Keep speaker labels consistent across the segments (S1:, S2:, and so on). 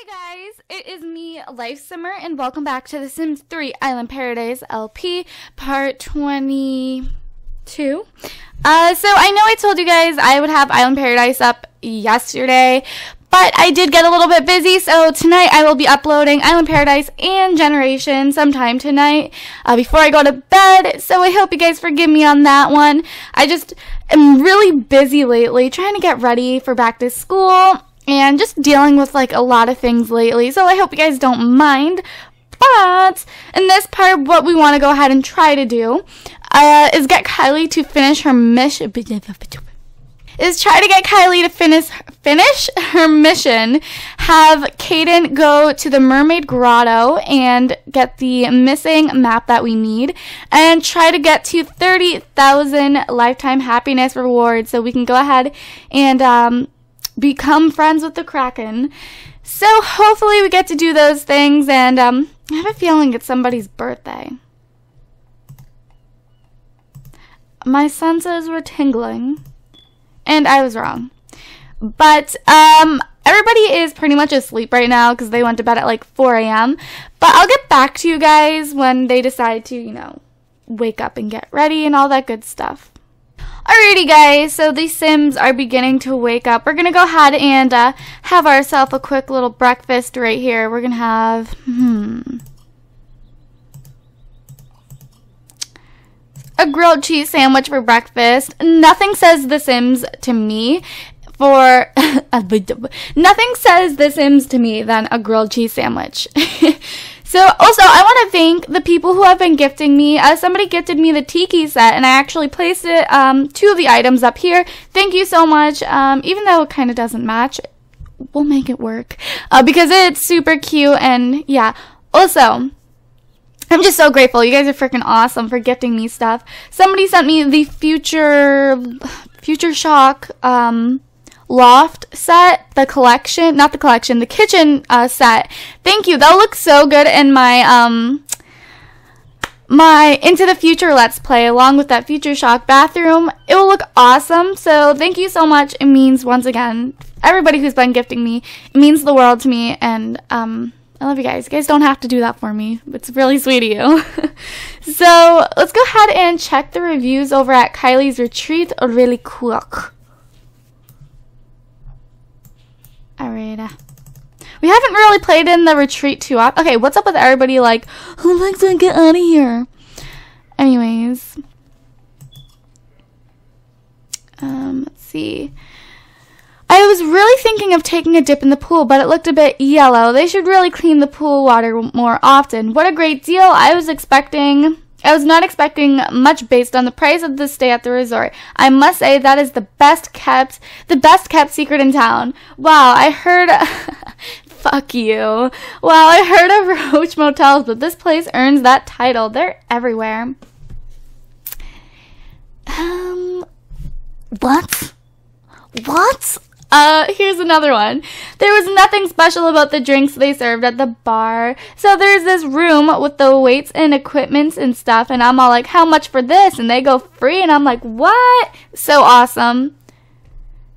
S1: Hey guys, it is me, Life Simmer, and welcome back to The Sims 3 Island Paradise LP, part 22. Uh, so I know I told you guys I would have Island Paradise up yesterday, but I did get a little bit busy, so tonight I will be uploading Island Paradise and Generation sometime tonight uh, before I go to bed, so I hope you guys forgive me on that one. I just am really busy lately trying to get ready for back to school and just dealing with like a lot of things lately. So I hope you guys don't mind. But in this part, what we want to go ahead and try to do uh, is get Kylie to finish her mission. Is try to get Kylie to finish finish her mission. Have Caden go to the Mermaid Grotto and get the missing map that we need, and try to get to thirty thousand lifetime happiness rewards so we can go ahead and um, become friends with the Kraken. So hopefully we get to do those things, and um, I have a feeling it's somebody's birthday. My senses were tingling, and I was wrong. But um, everybody is pretty much asleep right now because they went to bed at like 4 a.m. But I'll get back to you guys when they decide to, you know, wake up and get ready and all that good stuff. Alrighty guys, so the Sims are beginning to wake up. We're gonna go ahead and uh, have ourselves a quick little breakfast right here. We're gonna have, hmm, a grilled cheese sandwich for breakfast. Nothing says The Sims to me for, nothing says The Sims to me than a grilled cheese sandwich. So also, I want to thank the people who have been gifting me. Uh, somebody gifted me the Tiki set, and I actually placed it, um, two of the items up here. Thank you so much. Um, even though it kind of doesn't match, we'll make it work uh, because it's super cute. And yeah, also, I'm just so grateful. You guys are freaking awesome for gifting me stuff. Somebody sent me the Future Future Shock um, loft set, the collection, not the collection, the kitchen uh, set. Thank you. That looks so good in my um my Into the Future Let's Play along with that Future Shock bathroom. It will look awesome. So thank you so much. It means once again everybody who's been gifting me. It means the world to me and um I love you guys. You guys don't have to do that for me. It's really sweet of you. so let's go ahead and check the reviews over at Kylie's Retreat really quick. Alright. We haven't really played in the retreat too often. Okay, what's up with everybody like, who likes to get out of here? Anyways. Um, let's see. I was really thinking of taking a dip in the pool, but it looked a bit yellow. They should really clean the pool water more often. What a great deal. I was expecting I was not expecting much based on the price of the stay at the resort. I must say that is the best kept, the best kept secret in town. Wow, I heard, fuck you. Wow, I heard of Roach Motels, but this place earns that title. They're everywhere. Um, what? What? Uh, here's another one. There was nothing special about the drinks they served at the bar. So there's this room with the weights and equipments and stuff, and I'm all like, how much for this? And they go free, and I'm like, what? So awesome.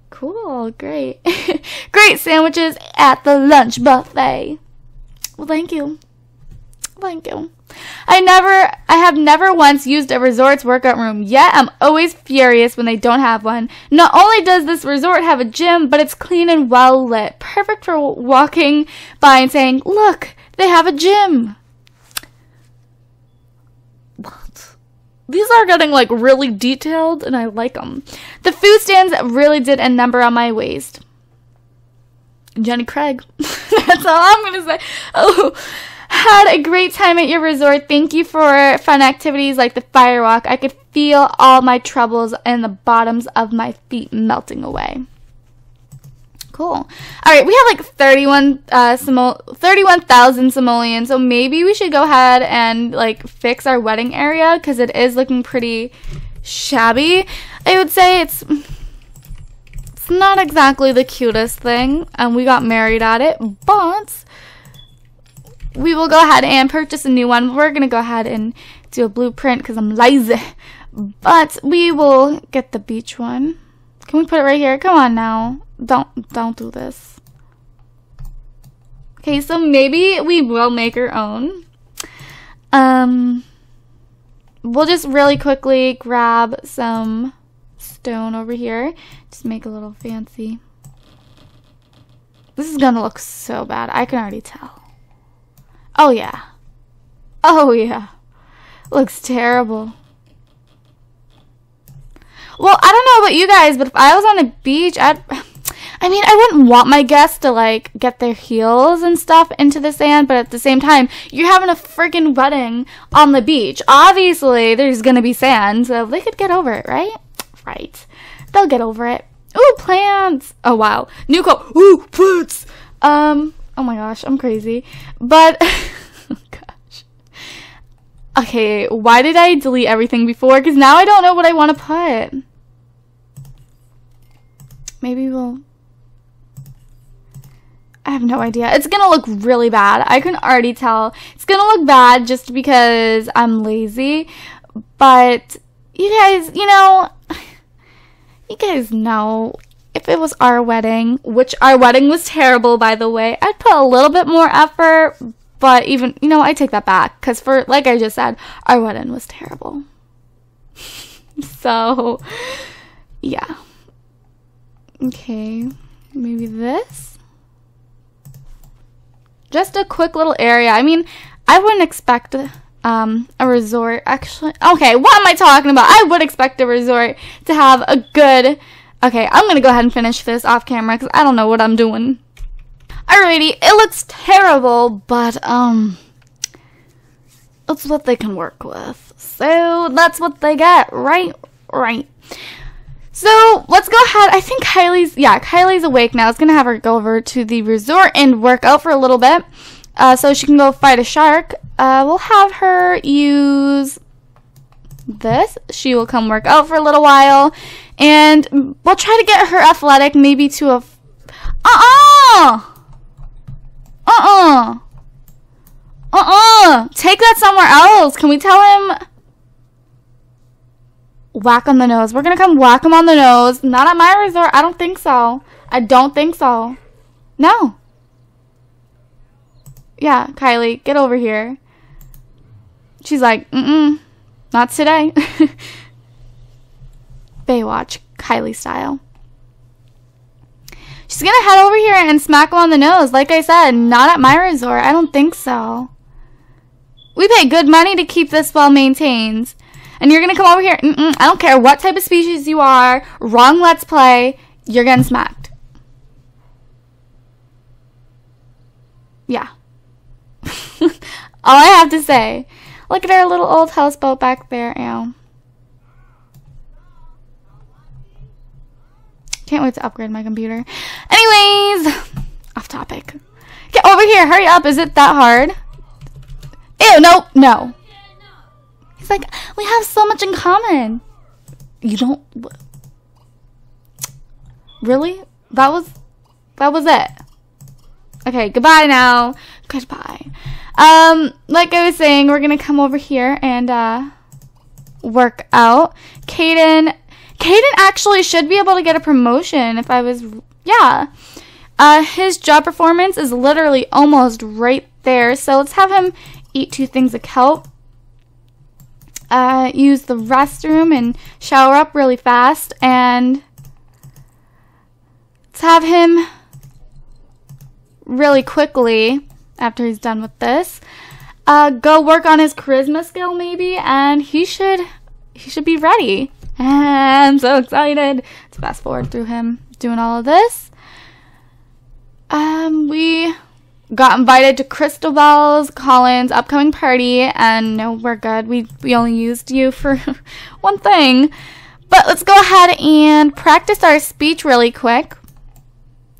S1: Cool, great. great sandwiches at the lunch buffet. Well, thank you. Thank you. I never, I have never once used a resort's workout room, yet I'm always furious when they don't have one. Not only does this resort have a gym, but it's clean and well lit. Perfect for walking by and saying, look, they have a gym. What? These are getting like really detailed and I like them. The food stands really did a number on my waist. Jenny Craig. That's all I'm gonna say. Oh, had a great time at your resort. Thank you for fun activities like the firewalk. I could feel all my troubles and the bottoms of my feet melting away. Cool. All right, we have like 31 uh 31,000 simoleons, so maybe we should go ahead and like fix our wedding area cuz it is looking pretty shabby. I would say it's it's not exactly the cutest thing, and we got married at it, but we will go ahead and purchase a new one. We're going to go ahead and do a blueprint because I'm lazy. But we will get the beach one. Can we put it right here? Come on now. Don't don't do this. Okay, so maybe we will make our own. Um, we'll just really quickly grab some stone over here. Just make a little fancy. This is gonna look so bad. I can already tell. Oh yeah. Oh yeah. Looks terrible. Well, I don't know about you guys, but if I was on a beach, I'd I mean, I wouldn't want my guests to like get their heels and stuff into the sand, but at the same time, you're having a freaking wedding on the beach. Obviously, there's gonna be sand, so they could get over it, right? Right. They'll get over it. Ooh, plants! Oh wow. New call. Ooh, plants! Um, oh my gosh, I'm crazy. But gosh. Okay, why did I delete everything before? Because now I don't know what I want to put. Maybe we'll I have no idea. It's gonna look really bad. I can already tell. It's gonna look bad just because I'm lazy. But you guys, you know, you guys know if it was our wedding, which our wedding was terrible, by the way, I'd put a little bit more effort. But even, you know, I take that back because for, like I just said, our wedding was terrible. so, yeah. Okay, maybe this just a quick little area. I mean, I wouldn't expect um, a resort actually. Okay, what am I talking about? I would expect a resort to have a good. Okay, I'm gonna go ahead and finish this off camera because I don't know what I'm doing. Alrighty, it looks terrible, but um, it's what they can work with. So that's what they get, right? Right. So let's go ahead. I think Kylie's, yeah, Kylie's awake now. It's going to have her go over to the resort and work out for a little bit uh, so she can go fight a shark. Uh, we'll have her use this. She will come work out for a little while. And we'll try to get her athletic maybe to a. Uh-uh! Uh-uh! Uh-uh! Take that somewhere else. Can we tell him whack on the nose. We're gonna come whack him on the nose. Not at my resort. I don't think so. I don't think so. No. Yeah, Kylie, get over here. She's like, mm-mm, not today. Baywatch, Kylie style. She's gonna head over here and smack him on the nose. Like I said, not at my resort. I don't think so. We pay good money to keep this well maintained and you're gonna come over here. Mm-mm, I don't care what type of species you are. Wrong let's play. You're getting smacked. Yeah. All I have to say. Look at our little old houseboat back there. Ew. Can't wait to upgrade my computer. Anyways, off topic. Get over here. Hurry up. Is it that hard? Ew, no, no. He's like, we have so much in common. You don't. Really? That was. That was it. Okay, goodbye now. Goodbye. Um, like I was saying, we're gonna come over here and uh, work out. Caden, Caden actually should be able to get a promotion if I was, yeah. Uh, his job performance is literally almost right there. So let's have him eat two things of kelp uh, use the restroom and shower up really fast and let's have him really quickly after he's done with this uh, go work on his charisma skill maybe and he should he should be ready I'm so excited to fast forward through him doing all of this um we got invited to Crystal's Collins upcoming party, and no, we're good. We we only used you for one thing. But let's go ahead and practice our speech really quick.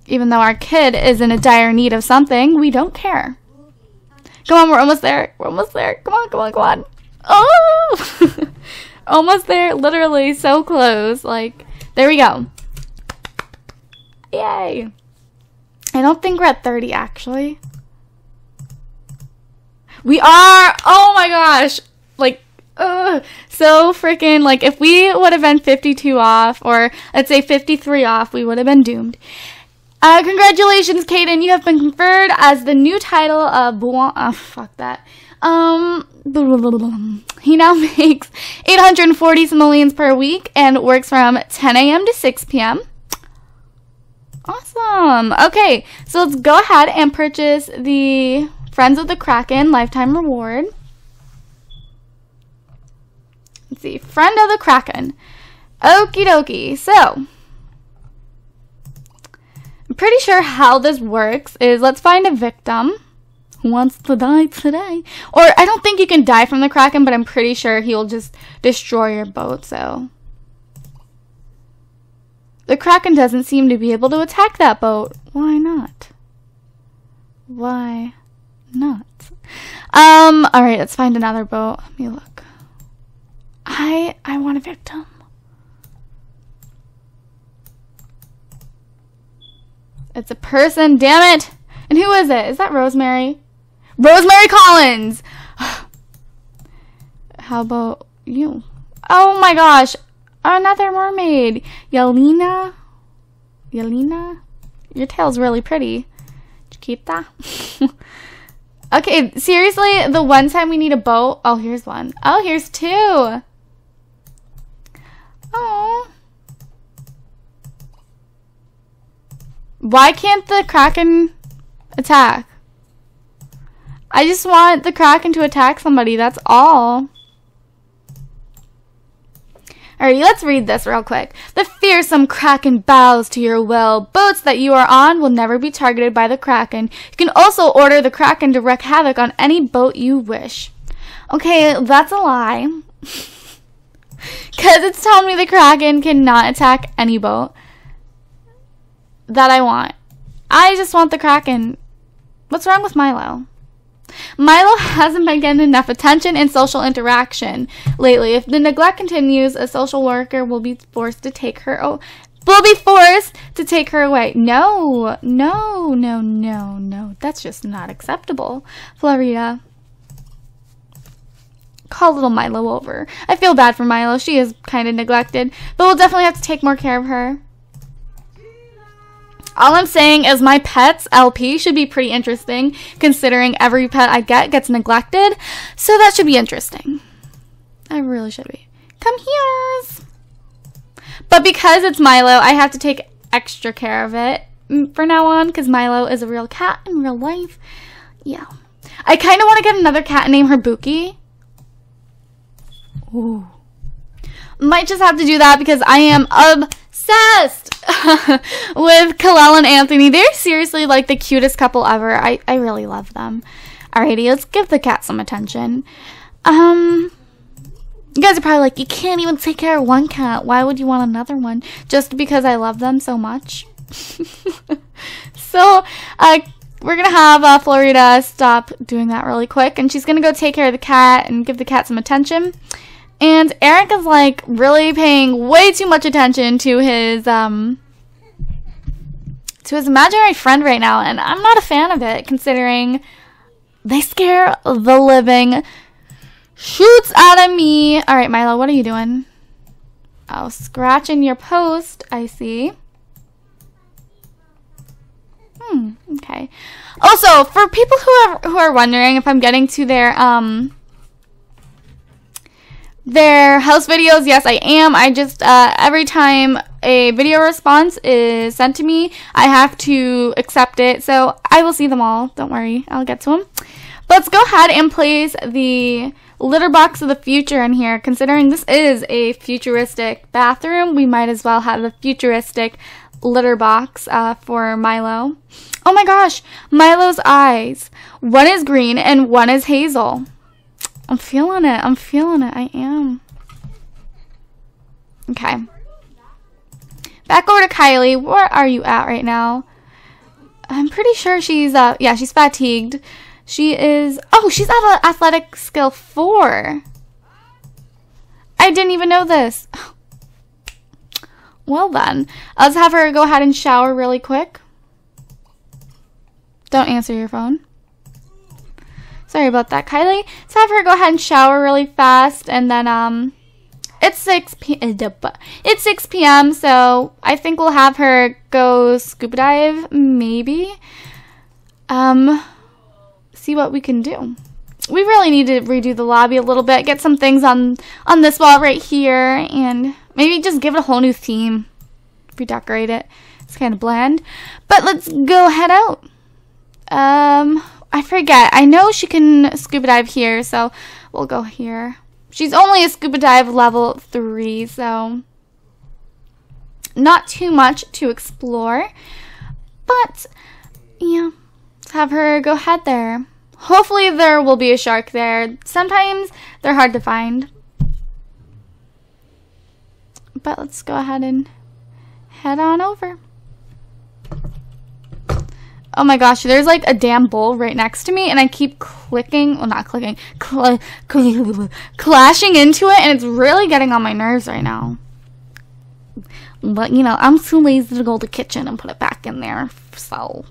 S1: Even though our kid is in a dire need of something, we don't care. Come on, we're almost there. We're almost there. Come on, come on, come on. Oh! almost there. Literally so close. Like, there we go. Yay. I don't think we're at 30 actually. We are! Oh my gosh! Like, ugh, so freaking, like, if we would have been 52 off, or let's say 53 off, we would have been doomed. Uh, congratulations, Caden. You have been conferred as the new title of Buon. Oh, fuck that. Um, he now makes 840 simoleons per week and works from 10 a.m. to 6 p.m. Awesome. Okay, so let's go ahead and purchase the Friends of the Kraken lifetime reward. Let's see, Friend of the Kraken. Okie dokie. So, I'm pretty sure how this works is let's find a victim wants to die today. Or I don't think you can die from the Kraken, but I'm pretty sure he'll just destroy your boat, so. The Kraken doesn't seem to be able to attack that boat. Why not? Why not? Um, alright, let's find another boat. Let me look. I I want a victim. It's a person, damn it! And who is it? Is that Rosemary? Rosemary Collins! How about you? Oh my gosh! Another mermaid! Yelena? Yelena? Your tail's really pretty. Did you keep that? okay, seriously, the one time we need a boat. Oh, here's one. Oh, here's two. Oh. Why can't the Kraken attack? I just want the Kraken to attack somebody, that's all. Alright, let's read this real quick. The fearsome Kraken bows to your will. Boats that you are on will never be targeted by the Kraken. You can also order the Kraken to wreak havoc on any boat you wish. Okay, that's a lie. Because it's telling me the Kraken cannot attack any boat that I want. I just want the Kraken. What's wrong with Milo? Milo hasn't been getting enough attention and social interaction lately. If the neglect continues, a social worker will be forced to take her will be forced to take her away. No, no, no, no, no. That's just not acceptable. Florida. Call little Milo over. I feel bad for Milo. She is kind of neglected, but we'll definitely have to take more care of her. All I'm saying is my pets LP should be pretty interesting considering every pet I get gets neglected. So that should be interesting. I really should be. Come here. But because it's Milo, I have to take extra care of it mm, for now on because Milo is a real cat in real life. Yeah. I kind of want to get another cat and name her Buki. Ooh. Might just have to do that because I am obsessed with Kalel and Anthony. They're seriously like the cutest couple ever. I, I really love them. Alrighty, let's give the cat some attention. Um, you guys are probably like, you can't even take care of one cat. Why would you want another one? Just because I love them so much. so, uh, we're gonna have uh, Florida stop doing that really quick, and she's gonna go take care of the cat and give the cat some attention. And Eric is like really paying way too much attention to his um to his imaginary friend right now, and I'm not a fan of it considering they scare the living shoots out of me. All right, Milo, what are you doing? Oh, scratching your post. I see. Hmm. Okay. Also, for people who are who are wondering if I'm getting to their um their house videos, yes, I am. I just, uh, every time a video response is sent to me, I have to accept it. So I will see them all. Don't worry, I'll get to them. Let's go ahead and place the litter box of the future in here. Considering this is a futuristic bathroom, we might as well have the futuristic litter box uh, for Milo. Oh my gosh, Milo's eyes. One is green and one is hazel. I'm feeling it. I'm feeling it. I am. Okay. Back over to Kylie. Where are you at right now? I'm pretty sure she's, uh, yeah, she's fatigued. She is, oh, she's at athletic skill four. I didn't even know this. Well then, let's have her go ahead and shower really quick. Don't answer your phone. Sorry about that, Kylie. Let's have her go ahead and shower really fast, and then um, it's 6 p- it's 6 p.m. So I think we'll have her go scuba dive, maybe. Um, see what we can do. We really need to redo the lobby a little bit, get some things on on this wall right here, and maybe just give it a whole new theme. Redecorate it. It's kind of bland, but let's go head out. Um, I forget. I know she can scuba dive here, so we'll go here. She's only a scuba dive level 3, so not too much to explore. But, yeah, have her go head there. Hopefully there will be a shark there. Sometimes they're hard to find. But let's go ahead and head on over. Oh my gosh, there's like a damn bowl right next to me, and I keep clicking, well, not clicking, cl cl clashing into it, and it's really getting on my nerves right now. But, you know, I'm too lazy to go to the kitchen and put it back in there, so,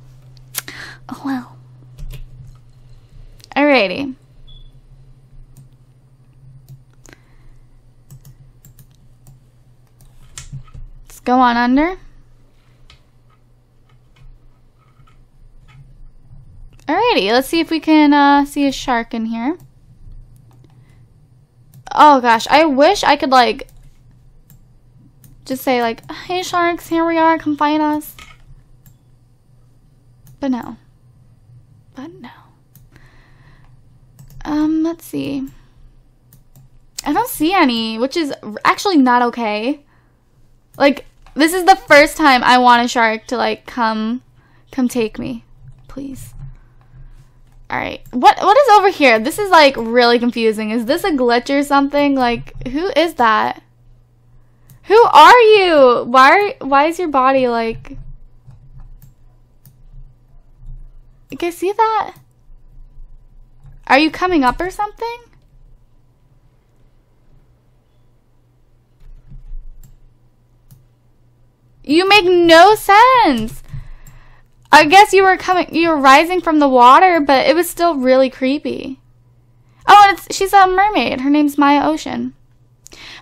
S1: oh well. Alrighty. Let's go on under. Alrighty, let's see if we can uh, see a shark in here. Oh gosh, I wish I could like just say like, hey sharks, here we are, come find us. But no. But no. Um, let's see. I don't see any, which is actually not okay. Like, this is the first time I want a shark to like come come take me. Please. Alright. What what is over here? This is like really confusing. Is this a glitch or something? Like who is that? Who are you? Why are, why is your body like Can I see that? Are you coming up or something? You make no sense. I guess you were coming, you were rising from the water, but it was still really creepy. Oh, and it's, she's a mermaid. Her name's Maya Ocean.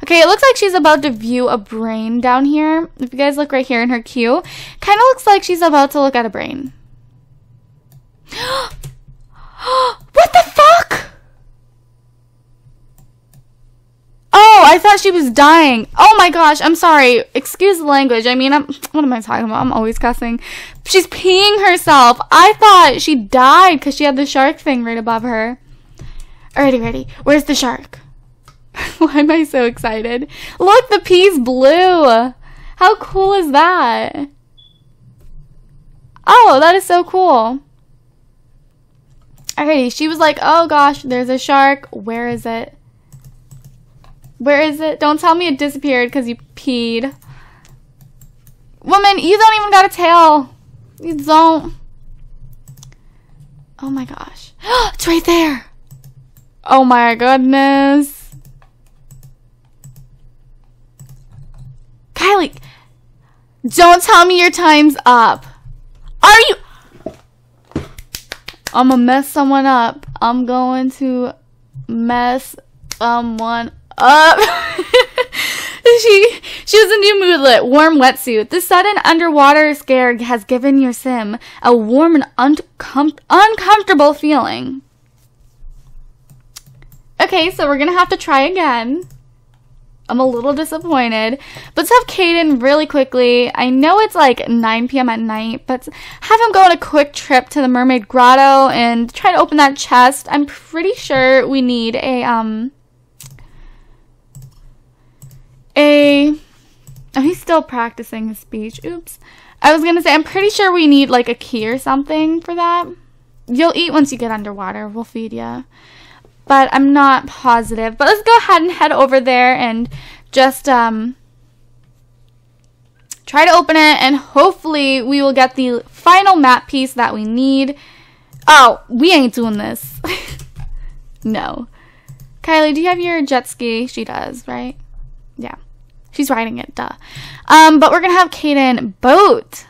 S1: Okay, it looks like she's about to view a brain down here. If you guys look right here in her queue, kind of looks like she's about to look at a brain. what the fuck? Oh, I thought she was dying. Oh my gosh, I'm sorry. Excuse the language. I mean, I'm, what am I talking about? I'm always cussing. She's peeing herself. I thought she died because she had the shark thing right above her. Alrighty, ready. Where's the shark? Why am I so excited? Look, the pee's blue. How cool is that? Oh, that is so cool. Alrighty, she was like, oh gosh, there's a shark. Where is it? Where is it? Don't tell me it disappeared because you peed. Woman, you don't even got a tail. You don't. Oh my gosh. it's right there. Oh my goodness. Kylie, don't tell me your time's up. Are you? I'm gonna mess someone up. I'm going to mess someone up. she she has a new moodlet, warm wetsuit. The sudden underwater scare has given your sim a warm and uncom- uncomfortable feeling. Okay, so we're gonna have to try again. I'm a little disappointed. But let's have Caden really quickly. I know it's like 9 p.m. at night, but have him go on a quick trip to the Mermaid Grotto and try to open that chest. I'm pretty sure we need a, um, a, oh, he's still practicing his speech. Oops. I was gonna say, I'm pretty sure we need like a key or something for that. You'll eat once you get underwater. We'll feed you but I'm not positive. But let's go ahead and head over there and just um, try to open it, and hopefully we will get the final map piece that we need. Oh, we ain't doing this. no. Kylie, do you have your jet ski? She does, right? She's riding it, duh. Um, but we're gonna have Caden boat.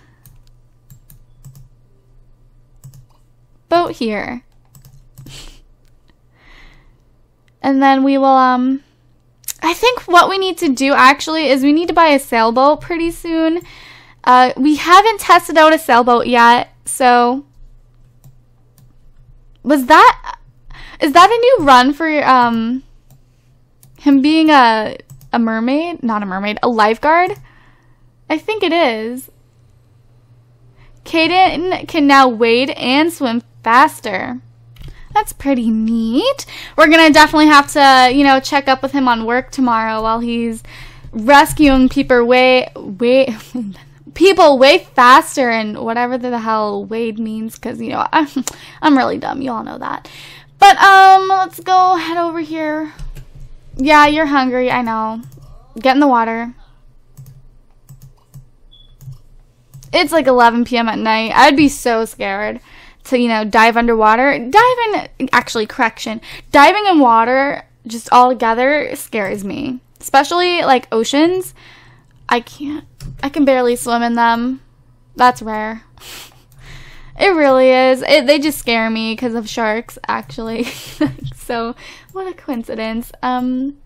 S1: Boat here. And then we will, um, I think what we need to do actually is we need to buy a sailboat pretty soon. Uh, we haven't tested out a sailboat yet, so was that is that a new run for um him being a a mermaid? Not a mermaid, a lifeguard? I think it is. Caden can now wade and swim faster. That's pretty neat. We're gonna definitely have to, you know, check up with him on work tomorrow while he's rescuing people way, way, people way faster and whatever the hell Wade means, because you know I'm, I'm really dumb. You all know that. But um, let's go head over here. Yeah, you're hungry. I know. Get in the water. It's like 11 p.m. at night. I'd be so scared to, you know, dive underwater. Dive in, actually, correction. Diving in water just all together scares me. Especially like oceans. I can't, I can barely swim in them. That's rare. it really is. It, they just scare me because of sharks, actually. so, what a coincidence. Um,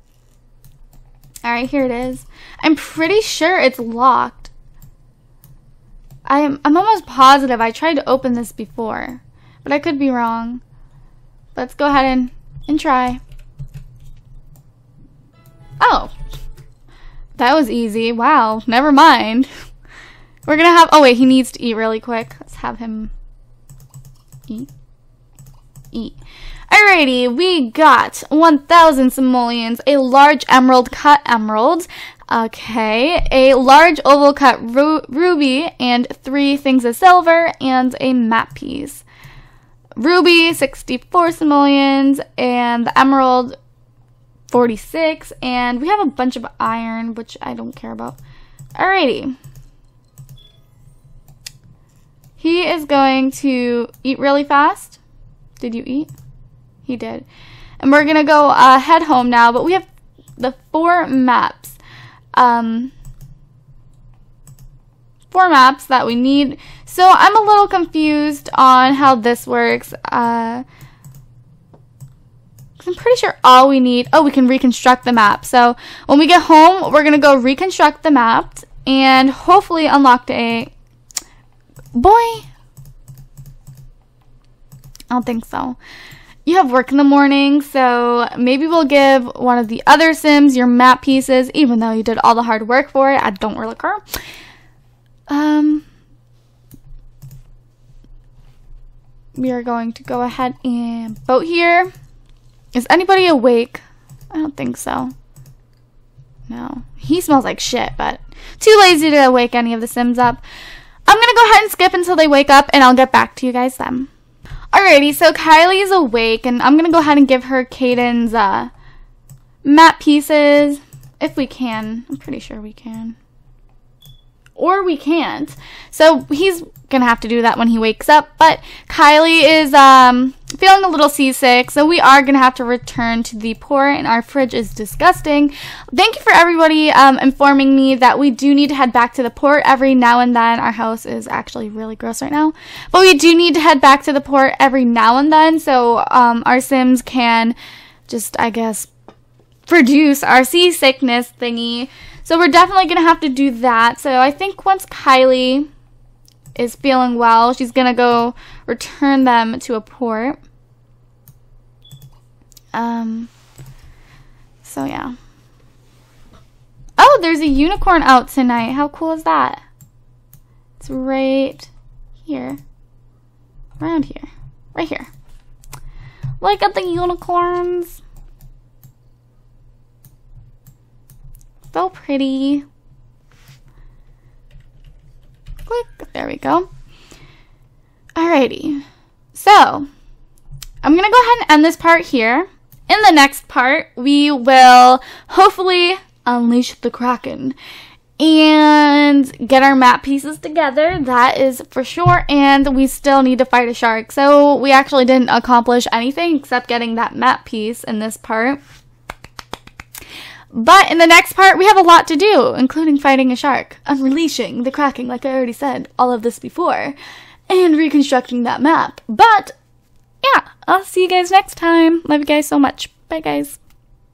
S1: alright, here it is. I'm pretty sure it's locked. I'm, I'm almost positive I tried to open this before, but I could be wrong. Let's go ahead and, and try. Oh, that was easy. Wow, never mind. We're gonna have, oh wait, he needs to eat really quick. Let's have him eat. Eat. Alrighty, we got 1,000 simoleons, a large emerald cut emerald, Okay, a large oval cut ru ruby and three things of silver and a map piece. Ruby, 64 simoleons, and the emerald, 46. And we have a bunch of iron, which I don't care about. Alrighty. He is going to eat really fast. Did you eat? He did. And we're going to go uh, head home now, but we have the four maps um, four maps that we need. So I'm a little confused on how this works. Uh, I'm pretty sure all we need, oh, we can reconstruct the map. So when we get home, we're going to go reconstruct the map and hopefully unlock a, boy, I don't think so you have work in the morning, so maybe we'll give one of the other Sims your map pieces, even though you did all the hard work for it. I don't really care. Um, we are going to go ahead and boat here. Is anybody awake? I don't think so. No. He smells like shit, but too lazy to wake any of the Sims up. I'm to go ahead and skip until they wake up, and I'll get back to you guys then. Alrighty, so Kylie is awake, and I'm gonna go ahead and give her Caden's uh, map pieces, if we can. I'm pretty sure we can. Or we can't. So he's gonna have to do that when he wakes up, but Kylie is um, feeling a little seasick, so we are to have to return to the port, and our fridge is disgusting. Thank you for everybody um, informing me that we do need to head back to the port every now and then. Our house is actually really gross right now, but we do need to head back to the port every now and then, so um, our Sims can just, I guess, produce our seasickness thingy. So we're definitely to have to do that. So I think once Kylie is feeling well. She's going to go return them to a port. Um, so yeah. Oh, there's a unicorn out tonight. How cool is that? It's right here. Around here. Right here. Look at the unicorns. So pretty. There we go. Alrighty. So, I'm going to go ahead and end this part here. In the next part, we will hopefully unleash the Kraken and get our map pieces together. That is for sure. And we still need to fight a shark. So we actually didn't accomplish anything except getting that map piece in this part. But in the next part, we have a lot to do, including fighting a shark, unleashing the Kraken, like I already said, all of this before, and reconstructing that map. But, yeah, I'll see you guys next time. Love you guys so much. Bye, guys.